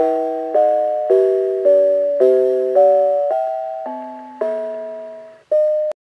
you